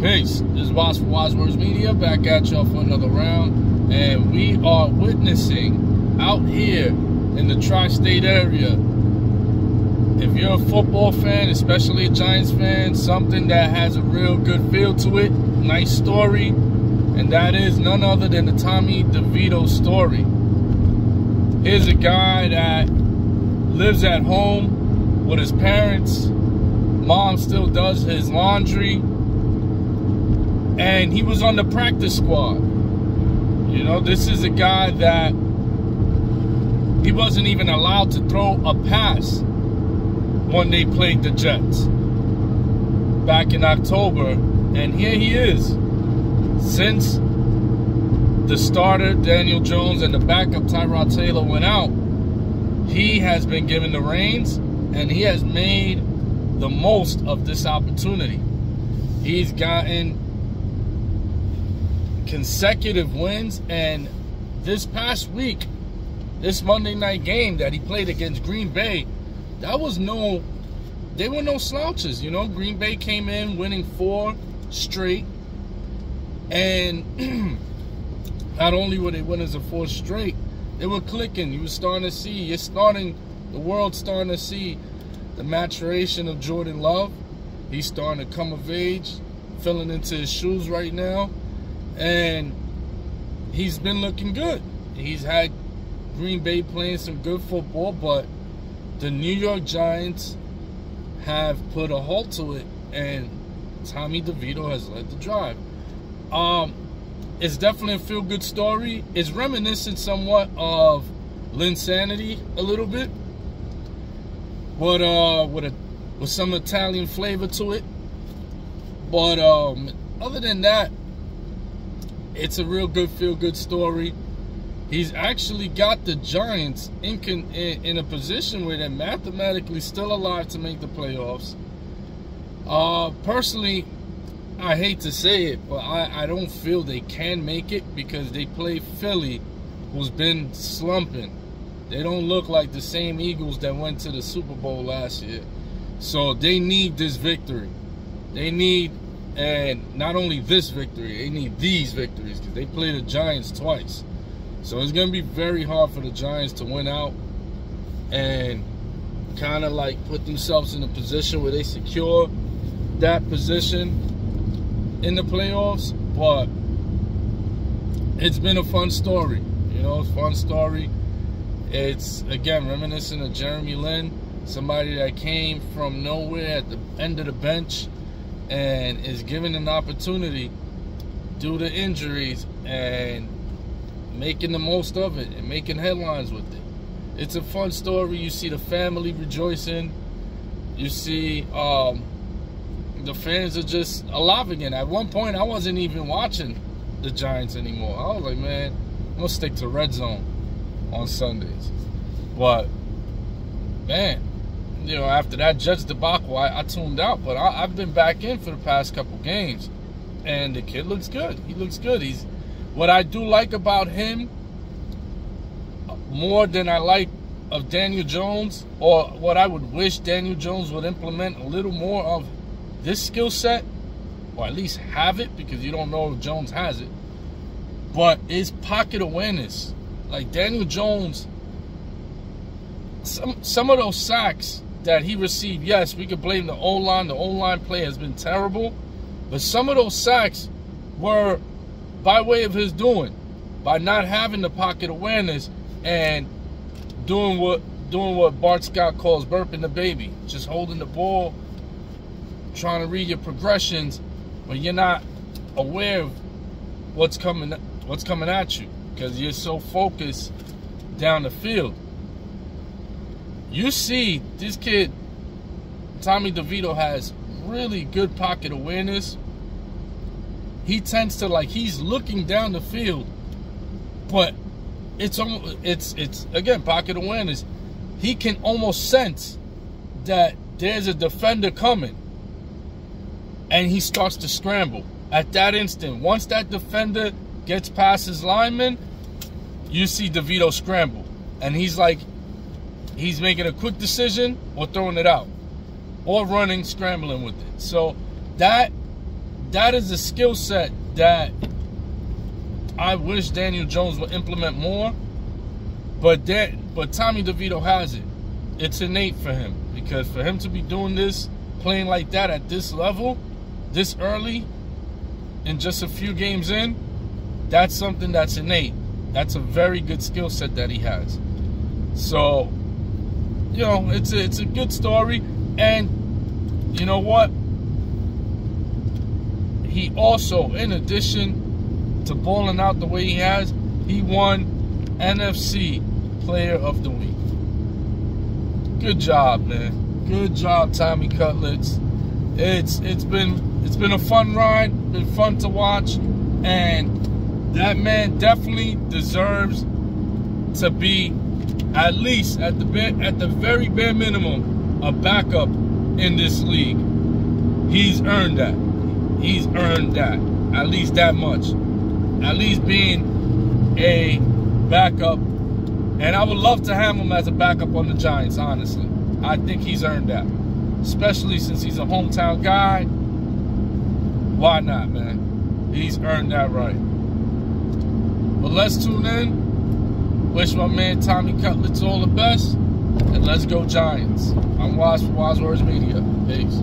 Peace. This is Boss Wise Words Media back at y'all for another round. And we are witnessing out here in the tri state area. If you're a football fan, especially a Giants fan, something that has a real good feel to it, nice story, and that is none other than the Tommy DeVito story. Here's a guy that lives at home with his parents. Mom still does his laundry and he was on the practice squad. You know, this is a guy that he wasn't even allowed to throw a pass when they played the Jets back in October. And here he is. Since the starter, Daniel Jones, and the backup, Tyrod Taylor, went out, he has been given the reins and he has made the most of this opportunity. He's gotten consecutive wins. And this past week, this Monday night game that he played against Green Bay, that was no, they were no slouches. You know, Green Bay came in winning four straight. And not only were they winners of four straight, they were clicking. You were starting to see, you're starting, the world's starting to see the maturation of Jordan Love. He's starting to come of age, filling into his shoes right now and he's been looking good. He's had Green Bay playing some good football, but the New York Giants have put a halt to it, and Tommy DeVito has led the drive. Um, it's definitely a feel-good story. It's reminiscent somewhat of Linsanity a little bit, but uh, with a with some Italian flavor to it. But um, other than that, it's a real good feel good story. He's actually got the Giants in, in, in a position where they're mathematically still alive to make the playoffs. Uh, personally, I hate to say it, but I, I don't feel they can make it because they play Philly, who's been slumping. They don't look like the same Eagles that went to the Super Bowl last year. So they need this victory. They need and not only this victory, they need these victories because they play the Giants twice. So it's going to be very hard for the Giants to win out and kind of like put themselves in a position where they secure that position in the playoffs. But it's been a fun story. You know, it's fun story. It's, again, reminiscent of Jeremy Lin, somebody that came from nowhere at the end of the bench and is given an opportunity due to injuries and making the most of it and making headlines with it. It's a fun story. You see the family rejoicing. You see um, the fans are just alive again. At one point, I wasn't even watching the Giants anymore. I was like, man, I'm going to stick to Red Zone on Sundays. But, man, you know, after that Jets debacle, I, I tuned out. But I, have been back in for the past couple games, and the kid looks good. He looks good. He's what I do like about him more than I like of Daniel Jones, or what I would wish Daniel Jones would implement a little more of this skill set, or at least have it, because you don't know if Jones has it. But is pocket awareness. Like Daniel Jones, some some of those sacks that he received, yes, we could blame the O-line. The O-line play has been terrible. But some of those sacks were by way of his doing, by not having the pocket awareness and doing what doing what Bart Scott calls burping the baby, just holding the ball, trying to read your progressions when you're not aware of what's coming what's coming at you because you're so focused down the field you see this kid, Tommy DeVito, has really good pocket awareness. He tends to like he's looking down the field, but it's almost it's it's again pocket awareness. He can almost sense that there's a defender coming, and he starts to scramble at that instant. Once that defender gets past his lineman, you see DeVito scramble, and he's like he's making a quick decision or throwing it out or running, scrambling with it. So that that is a skill set that I wish Daniel Jones would implement more. But that, but Tommy DeVito has it. It's innate for him because for him to be doing this, playing like that at this level, this early, in just a few games in, that's something that's innate. That's a very good skill set that he has. So, you know, it's a, it's a good story, and you know what? He also, in addition to balling out the way he has, he won NFC Player of the Week. Good job, man. Good job, Tommy Cutlets. It's it's been it's been a fun ride, been fun to watch, and that man definitely deserves to be at least at the at the very bare minimum a backup in this league. He's earned that. He's earned that. At least that much. At least being a backup. And I would love to have him as a backup on the Giants, honestly. I think he's earned that. Especially since he's a hometown guy. Why not, man? He's earned that right. But let's tune in. Wish my man Tommy Cutlets all the best. And let's go Giants. I'm Waz for Waz Words Media. Peace.